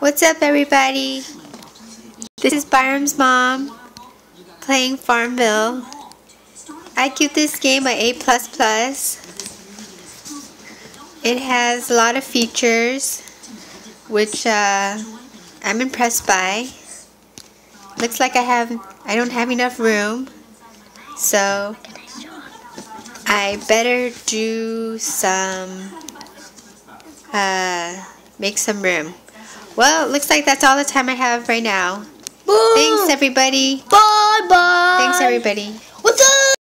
What's up, everybody? This is Byram's mom playing Farmville. I give this game a A++. It has a lot of features, which uh, I'm impressed by. Looks like I have I don't have enough room, so I better do some uh, make some room. Well, looks like that's all the time I have right now. Thanks, everybody. Bye bye. Thanks, everybody.